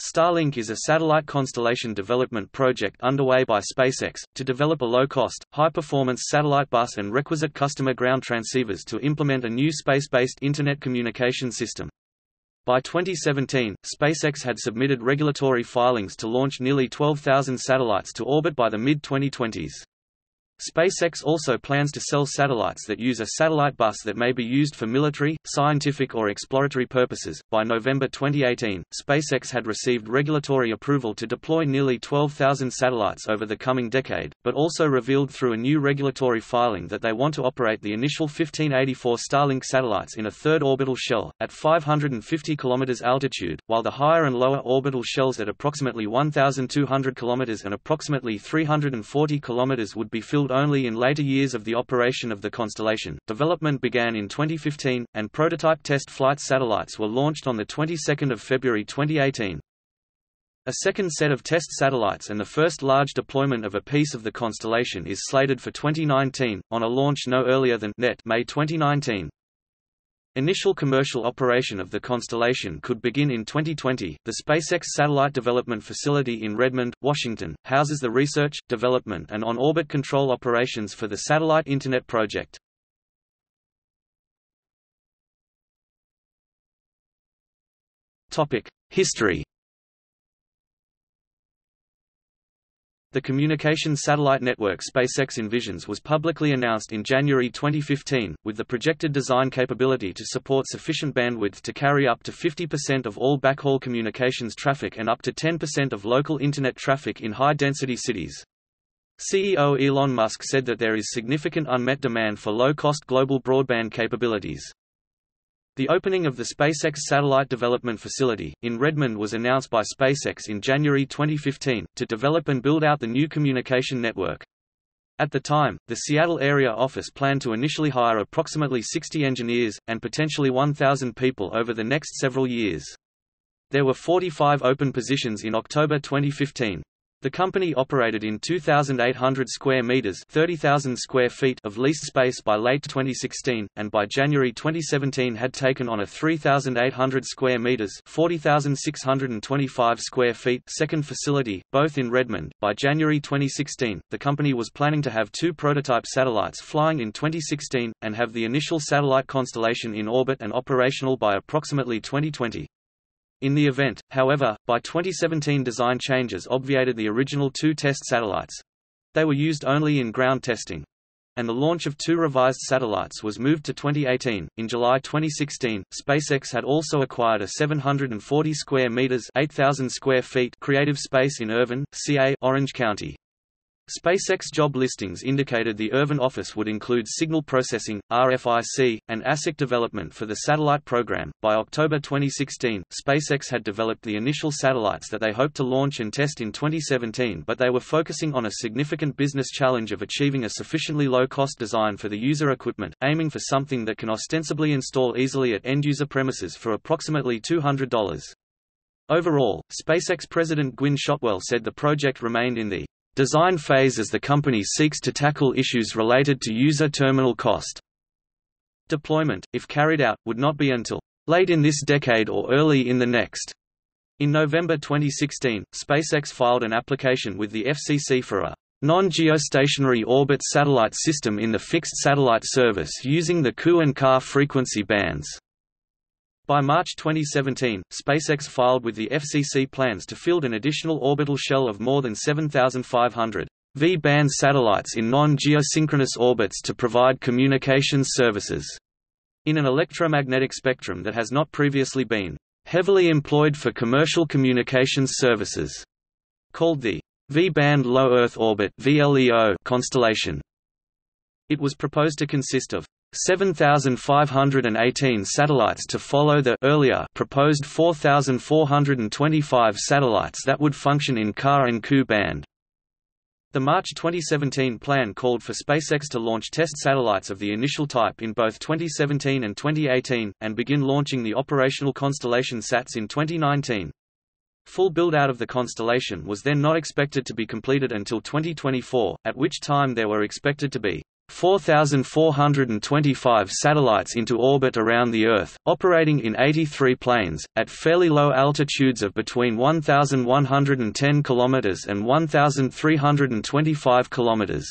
Starlink is a satellite constellation development project underway by SpaceX, to develop a low-cost, high-performance satellite bus and requisite customer ground transceivers to implement a new space-based Internet communication system. By 2017, SpaceX had submitted regulatory filings to launch nearly 12,000 satellites to orbit by the mid-2020s. SpaceX also plans to sell satellites that use a satellite bus that may be used for military, scientific or exploratory purposes. By November 2018, SpaceX had received regulatory approval to deploy nearly 12,000 satellites over the coming decade, but also revealed through a new regulatory filing that they want to operate the initial 1584 Starlink satellites in a third orbital shell, at 550 km altitude, while the higher and lower orbital shells at approximately 1,200 km and approximately 340 km would be filled only in later years of the operation of the constellation. Development began in 2015, and prototype test flight satellites were launched on the 22nd of February 2018. A second set of test satellites and the first large deployment of a piece of the constellation is slated for 2019, on a launch no earlier than net May 2019. Initial commercial operation of the constellation could begin in 2020. The SpaceX Satellite Development Facility in Redmond, Washington, houses the research, development, and on orbit control operations for the Satellite Internet project. History The communication satellite network SpaceX envisions was publicly announced in January 2015, with the projected design capability to support sufficient bandwidth to carry up to 50% of all backhaul communications traffic and up to 10% of local Internet traffic in high-density cities. CEO Elon Musk said that there is significant unmet demand for low-cost global broadband capabilities. The opening of the SpaceX Satellite Development Facility, in Redmond was announced by SpaceX in January 2015, to develop and build out the new communication network. At the time, the Seattle area office planned to initially hire approximately 60 engineers, and potentially 1,000 people over the next several years. There were 45 open positions in October 2015. The company operated in 2,800 square meters (30,000 square feet) of leased space by late 2016, and by January 2017 had taken on a 3,800 square meters (40,625 square feet) second facility, both in Redmond. By January 2016, the company was planning to have two prototype satellites flying in 2016, and have the initial satellite constellation in orbit and operational by approximately 2020. In the event, however, by 2017 design changes obviated the original two test satellites. They were used only in ground testing. And the launch of two revised satellites was moved to 2018. In July 2016, SpaceX had also acquired a 740 square meters (8,000 square feet) creative space in Irvine, CA, Orange County. SpaceX job listings indicated the Irvine office would include signal processing, RFIC, and ASIC development for the satellite program. By October 2016, SpaceX had developed the initial satellites that they hoped to launch and test in 2017, but they were focusing on a significant business challenge of achieving a sufficiently low-cost design for the user equipment, aiming for something that can ostensibly install easily at end-user premises for approximately $200. Overall, SpaceX President Gwynne Shotwell said the project remained in the design phase as the company seeks to tackle issues related to user terminal cost. Deployment, if carried out, would not be until late in this decade or early in the next. In November 2016, SpaceX filed an application with the FCC for a non-geostationary orbit satellite system in the fixed satellite service using the Ku and Ka frequency bands. By March 2017, SpaceX filed with the FCC plans to field an additional orbital shell of more than 7,500 V-band satellites in non-geosynchronous orbits to provide communications services in an electromagnetic spectrum that has not previously been heavily employed for commercial communications services, called the V-band low Earth orbit constellation. It was proposed to consist of 7,518 satellites to follow the earlier proposed 4,425 satellites that would function in Ka and Ku band. The March 2017 plan called for SpaceX to launch test satellites of the initial type in both 2017 and 2018, and begin launching the operational constellation SATs in 2019. Full build-out of the constellation was then not expected to be completed until 2024, at which time there were expected to be 4,425 satellites into orbit around the Earth, operating in 83 planes, at fairly low altitudes of between 1,110 km and 1,325 km.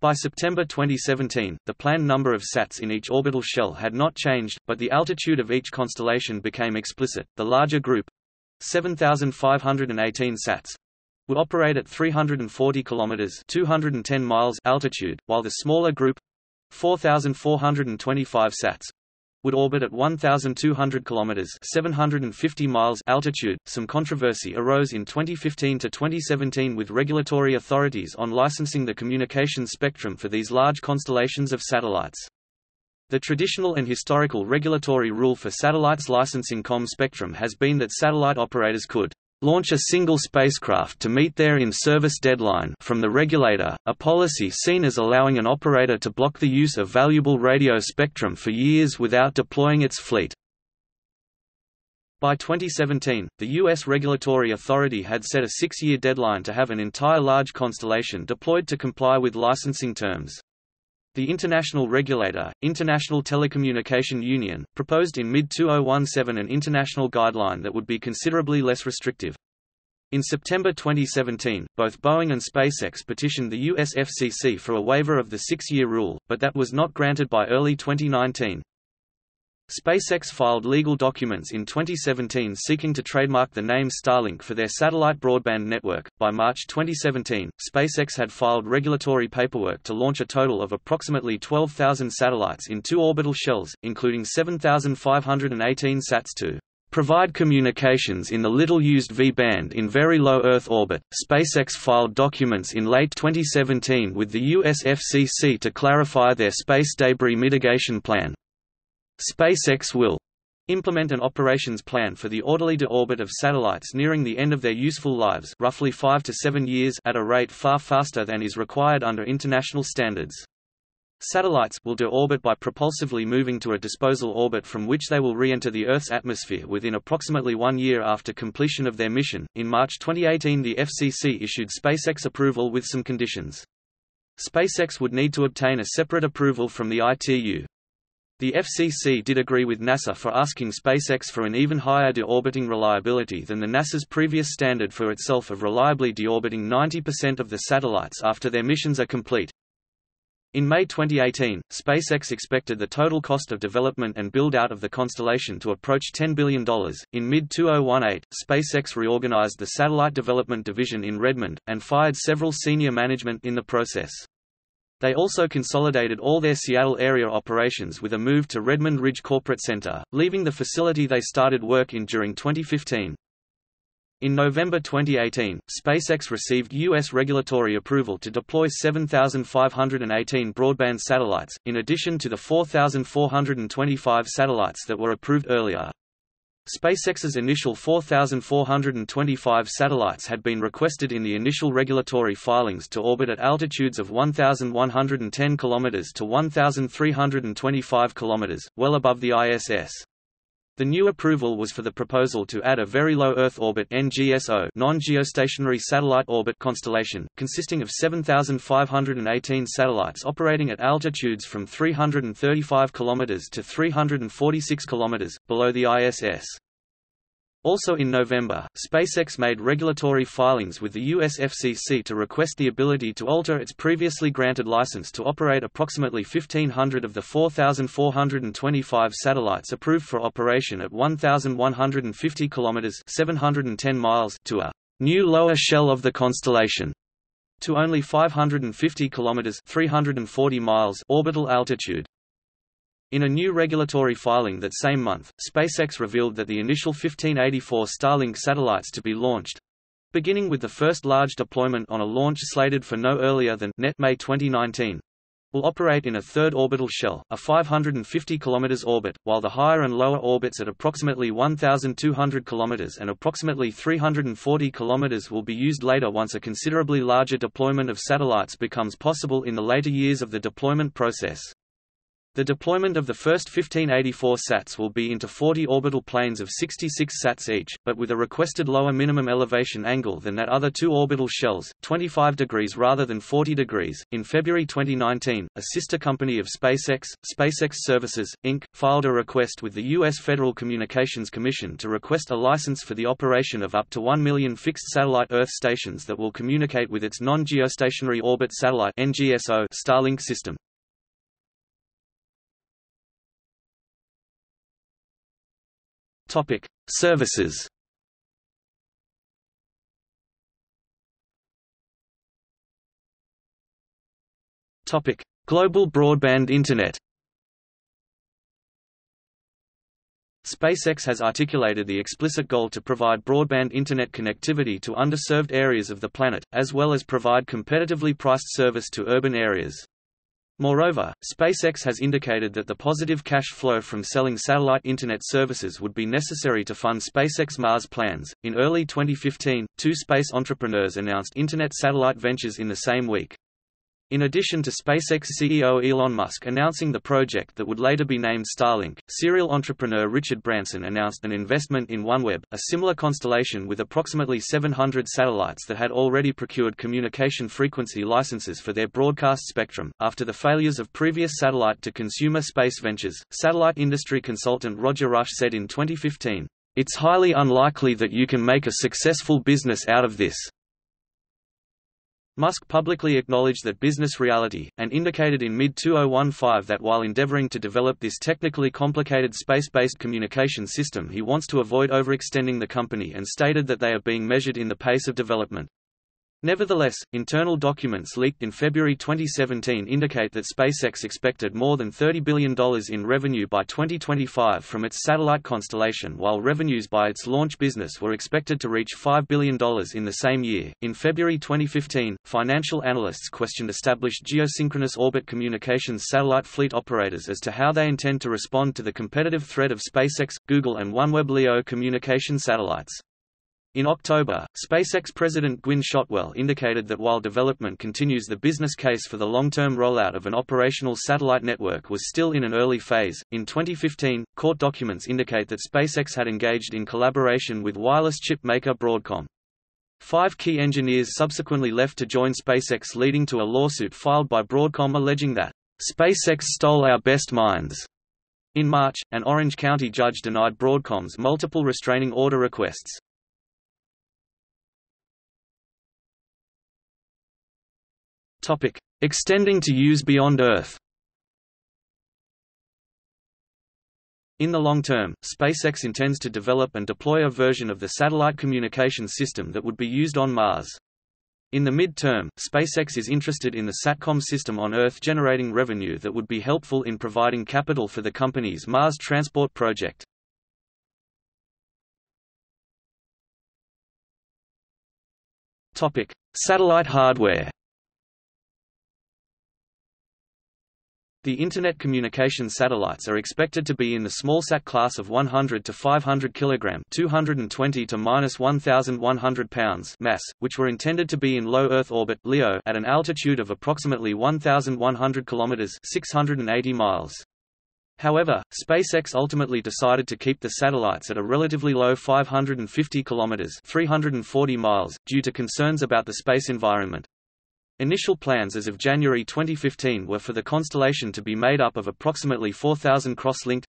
By September 2017, the planned number of sats in each orbital shell had not changed, but the altitude of each constellation became explicit. The larger group 7,518 sats would operate at 340 kilometers (210 miles) altitude, while the smaller group 4,425 sats would orbit at 1,200 kilometers (750 miles) altitude. Some controversy arose in 2015 to 2017 with regulatory authorities on licensing the communication spectrum for these large constellations of satellites. The traditional and historical regulatory rule for satellites licensing COM spectrum has been that satellite operators could launch a single spacecraft to meet their in-service deadline from the regulator, a policy seen as allowing an operator to block the use of valuable radio spectrum for years without deploying its fleet. By 2017, the U.S. regulatory authority had set a six-year deadline to have an entire large constellation deployed to comply with licensing terms. The international regulator, International Telecommunication Union, proposed in mid-2017 an international guideline that would be considerably less restrictive. In September 2017, both Boeing and SpaceX petitioned the US FCC for a waiver of the six-year rule, but that was not granted by early 2019. SpaceX filed legal documents in 2017 seeking to trademark the name Starlink for their satellite broadband network. By March 2017, SpaceX had filed regulatory paperwork to launch a total of approximately 12,000 satellites in two orbital shells, including 7,518 sats to provide communications in the little-used V-band in very low Earth orbit. SpaceX filed documents in late 2017 with the US FCC to clarify their space debris mitigation plan, SpaceX will implement an operations plan for the orderly deorbit of satellites nearing the end of their useful lives roughly 5 to 7 years at a rate far faster than is required under international standards. Satellites will deorbit by propulsively moving to a disposal orbit from which they will re-enter the Earth's atmosphere within approximately one year after completion of their mission. In March 2018 the FCC issued SpaceX approval with some conditions. SpaceX would need to obtain a separate approval from the ITU. The FCC did agree with NASA for asking SpaceX for an even higher deorbiting reliability than the NASA's previous standard for itself of reliably deorbiting 90% of the satellites after their missions are complete. In May 2018, SpaceX expected the total cost of development and build-out of the constellation to approach $10 billion. In mid-2018, SpaceX reorganized the Satellite Development Division in Redmond, and fired several senior management in the process. They also consolidated all their Seattle area operations with a move to Redmond Ridge Corporate Center, leaving the facility they started work in during 2015. In November 2018, SpaceX received U.S. regulatory approval to deploy 7,518 broadband satellites, in addition to the 4,425 satellites that were approved earlier. SpaceX's initial 4,425 satellites had been requested in the initial regulatory filings to orbit at altitudes of 1,110 km to 1,325 km, well above the ISS. The new approval was for the proposal to add a very low Earth orbit NGSO non-geostationary satellite orbit constellation, consisting of 7,518 satellites operating at altitudes from 335 km to 346 km, below the ISS. Also in November, SpaceX made regulatory filings with the US FCC to request the ability to alter its previously granted license to operate approximately 1,500 of the 4,425 satellites approved for operation at 1,150 kilometers (710 miles) to a new lower shell of the constellation to only 550 kilometers (340 miles) orbital altitude. In a new regulatory filing that same month, SpaceX revealed that the initial 1584 Starlink satellites to be launched beginning with the first large deployment on a launch slated for no earlier than net May 2019 will operate in a third orbital shell, a 550 km orbit, while the higher and lower orbits at approximately 1,200 km and approximately 340 km will be used later once a considerably larger deployment of satellites becomes possible in the later years of the deployment process. The deployment of the first 1584 sats will be into 40 orbital planes of 66 sats each, but with a requested lower minimum elevation angle than that other two orbital shells, 25 degrees rather than 40 degrees. In February 2019, a sister company of SpaceX, SpaceX Services, Inc., filed a request with the U.S. Federal Communications Commission to request a license for the operation of up to 1 million fixed satellite Earth stations that will communicate with its non-geostationary orbit satellite NGSO Starlink system. Topic: Services. Topic: Global broadband internet. SpaceX has articulated the explicit goal to provide broadband internet connectivity to underserved areas of the planet, as well as provide competitively priced service to urban areas. Moreover, SpaceX has indicated that the positive cash flow from selling satellite Internet services would be necessary to fund SpaceX Mars plans. In early 2015, two space entrepreneurs announced Internet satellite ventures in the same week. In addition to SpaceX CEO Elon Musk announcing the project that would later be named Starlink, serial entrepreneur Richard Branson announced an investment in OneWeb, a similar constellation with approximately 700 satellites that had already procured communication frequency licenses for their broadcast spectrum. After the failures of previous satellite to consumer space ventures, satellite industry consultant Roger Rush said in 2015, It's highly unlikely that you can make a successful business out of this. Musk publicly acknowledged that business reality, and indicated in mid-2015 that while endeavoring to develop this technically complicated space-based communication system he wants to avoid overextending the company and stated that they are being measured in the pace of development. Nevertheless, internal documents leaked in February 2017 indicate that SpaceX expected more than $30 billion in revenue by 2025 from its satellite constellation, while revenues by its launch business were expected to reach $5 billion in the same year. In February 2015, financial analysts questioned established geosynchronous orbit communications satellite fleet operators as to how they intend to respond to the competitive threat of SpaceX, Google, and OneWeb LEO communication satellites. In October, SpaceX President Gwynne Shotwell indicated that while development continues the business case for the long-term rollout of an operational satellite network was still in an early phase. In 2015, court documents indicate that SpaceX had engaged in collaboration with wireless chip maker Broadcom. Five key engineers subsequently left to join SpaceX leading to a lawsuit filed by Broadcom alleging that SpaceX stole our best minds. In March, an Orange County judge denied Broadcom's multiple restraining order requests. Topic: Extending to use beyond Earth. In the long term, SpaceX intends to develop and deploy a version of the satellite communication system that would be used on Mars. In the mid-term, SpaceX is interested in the SATCOM system on Earth generating revenue that would be helpful in providing capital for the company's Mars transport project. Topic: Satellite hardware. The Internet communication satellites are expected to be in the smallsat class of 100 to 500 kg 220 to 1100 pounds mass, which were intended to be in low Earth orbit (LEO) at an altitude of approximately 1,100 km 680 miles. However, SpaceX ultimately decided to keep the satellites at a relatively low 550 km 340 miles, due to concerns about the space environment. Initial plans as of January 2015 were for the constellation to be made up of approximately 4,000 cross-linked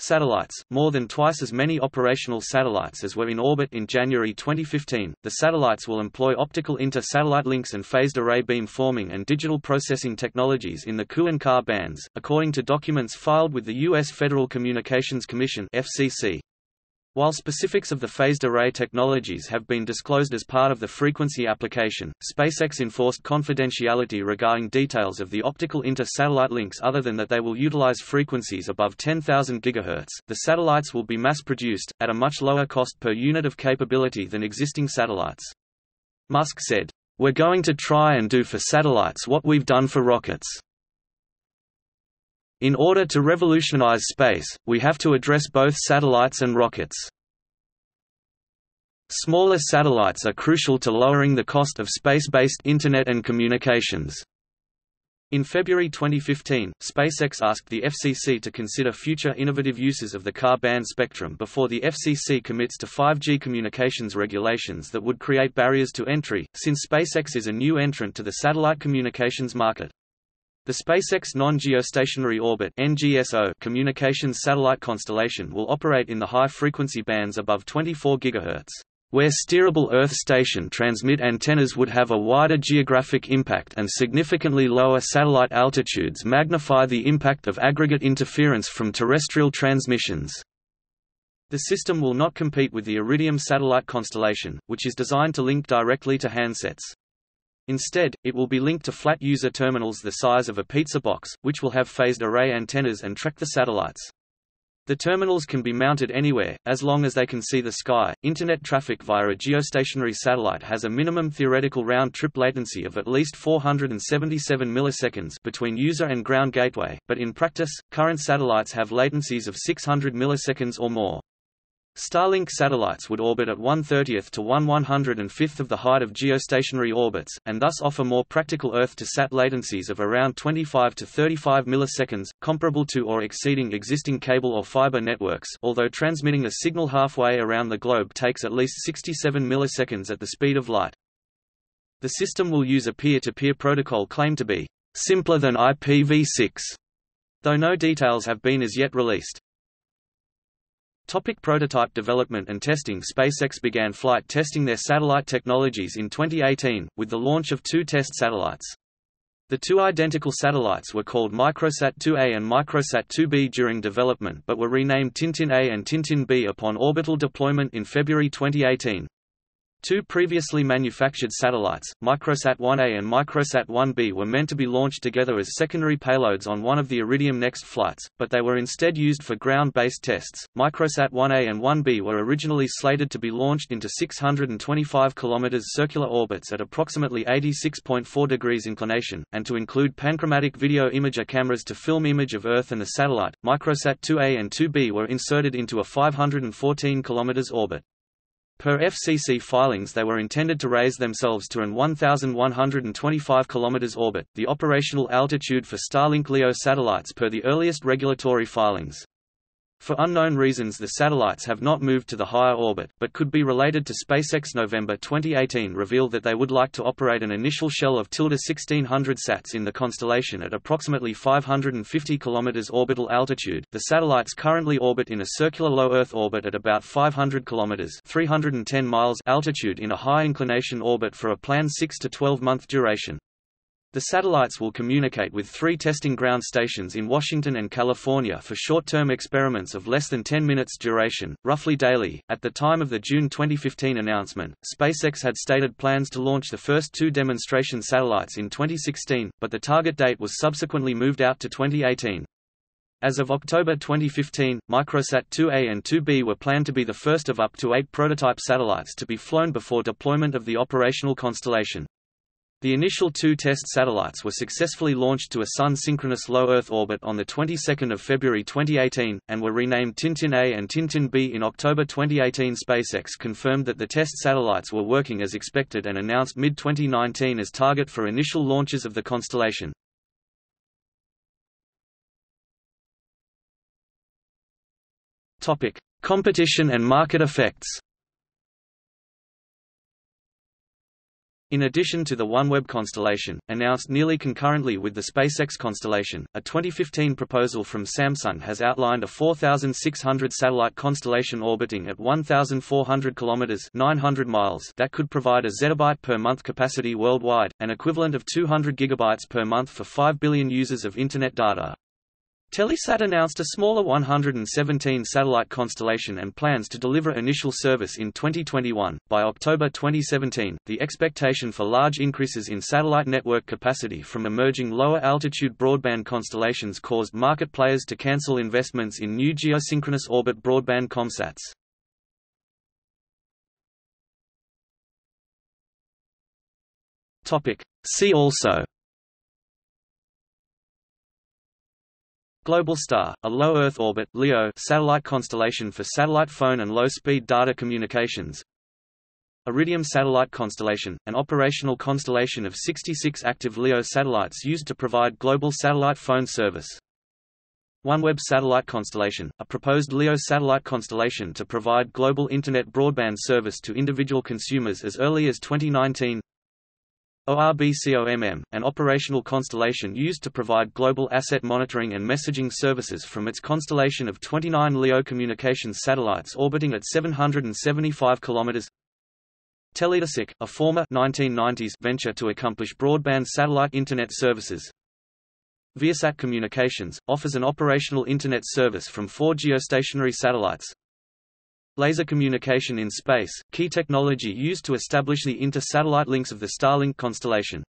satellites, more than twice as many operational satellites as were in orbit in January 2015. The satellites will employ optical inter-satellite links and phased array beam forming and digital processing technologies in the Ku and Ka bands, according to documents filed with the U.S. Federal Communications Commission (FCC). While specifics of the phased array technologies have been disclosed as part of the frequency application, SpaceX enforced confidentiality regarding details of the optical inter-satellite links other than that they will utilize frequencies above 10,000 GHz. The satellites will be mass-produced, at a much lower cost per unit of capability than existing satellites. Musk said, We're going to try and do for satellites what we've done for rockets. In order to revolutionize space, we have to address both satellites and rockets. Smaller satellites are crucial to lowering the cost of space-based Internet and communications. In February 2015, SpaceX asked the FCC to consider future innovative uses of the Ka-band spectrum before the FCC commits to 5G communications regulations that would create barriers to entry, since SpaceX is a new entrant to the satellite communications market. The SpaceX Non-Geostationary Orbit NGSO communications satellite constellation will operate in the high-frequency bands above 24 GHz where steerable Earth station transmit antennas would have a wider geographic impact and significantly lower satellite altitudes magnify the impact of aggregate interference from terrestrial transmissions. The system will not compete with the Iridium satellite constellation, which is designed to link directly to handsets. Instead, it will be linked to flat user terminals the size of a pizza box, which will have phased array antennas and track the satellites. The terminals can be mounted anywhere, as long as they can see the sky. Internet traffic via a geostationary satellite has a minimum theoretical round-trip latency of at least 477 milliseconds between user and ground gateway, but in practice, current satellites have latencies of 600 milliseconds or more. Starlink satellites would orbit at 1/30th to 1/105th of the height of geostationary orbits, and thus offer more practical Earth-to-SAT latencies of around 25 to 35 milliseconds, comparable to or exceeding existing cable or fiber networks although transmitting a signal halfway around the globe takes at least 67 milliseconds at the speed of light. The system will use a peer-to-peer -peer protocol claimed to be simpler than IPv6, though no details have been as yet released. Topic prototype development and testing SpaceX began flight testing their satellite technologies in 2018, with the launch of two test satellites. The two identical satellites were called Microsat 2A and Microsat 2B during development but were renamed Tintin A and Tintin B upon orbital deployment in February 2018. Two previously manufactured satellites, Microsat 1A and Microsat 1B were meant to be launched together as secondary payloads on one of the Iridium Next flights, but they were instead used for ground-based tests. Microsat 1A and 1B were originally slated to be launched into 625 km circular orbits at approximately 86.4 degrees inclination, and to include panchromatic video imager cameras to film image of Earth and the satellite. Microsat 2A and 2B were inserted into a 514 km orbit. Per FCC filings they were intended to raise themselves to an 1,125 km orbit, the operational altitude for Starlink LEO satellites per the earliest regulatory filings. For unknown reasons the satellites have not moved to the higher orbit, but could be related to SpaceX November 2018 revealed that they would like to operate an initial shell of tilde 1600 sats in the constellation at approximately 550 km orbital altitude. The satellites currently orbit in a circular low Earth orbit at about 500 km 310 miles altitude in a high inclination orbit for a planned 6 to 12 month duration. The satellites will communicate with three testing ground stations in Washington and California for short-term experiments of less than 10 minutes duration, roughly daily. At the time of the June 2015 announcement, SpaceX had stated plans to launch the first two demonstration satellites in 2016, but the target date was subsequently moved out to 2018. As of October 2015, Microsat 2A and 2B were planned to be the first of up to eight prototype satellites to be flown before deployment of the operational constellation. The initial two test satellites were successfully launched to a Sun-synchronous low Earth orbit on the 22nd of February 2018, and were renamed Tintin A and Tintin B in October 2018. SpaceX confirmed that the test satellites were working as expected and announced mid-2019 as target for initial launches of the constellation. Topic: Competition and market effects. In addition to the OneWeb constellation, announced nearly concurrently with the SpaceX constellation, a 2015 proposal from Samsung has outlined a 4,600 satellite constellation orbiting at 1,400 km 900 miles that could provide a zettabyte per month capacity worldwide, an equivalent of 200 gigabytes per month for 5 billion users of Internet data. Telesat announced a smaller 117 satellite constellation and plans to deliver initial service in 2021. By October 2017, the expectation for large increases in satellite network capacity from emerging lower altitude broadband constellations caused market players to cancel investments in new geosynchronous orbit broadband comsats. Topic: See also Globalstar, a low Earth orbit LEO satellite constellation for satellite phone and low-speed data communications Iridium satellite constellation, an operational constellation of 66 active LEO satellites used to provide global satellite phone service. OneWeb satellite constellation, a proposed LEO satellite constellation to provide global Internet broadband service to individual consumers as early as 2019 ORBCOMM, an operational constellation used to provide global asset monitoring and messaging services from its constellation of 29 LEO communications satellites orbiting at 775 km Teledesic, a former 1990s venture to accomplish broadband satellite Internet services. Viasat Communications, offers an operational Internet service from four geostationary satellites. Laser communication in space, key technology used to establish the inter-satellite links of the Starlink constellation.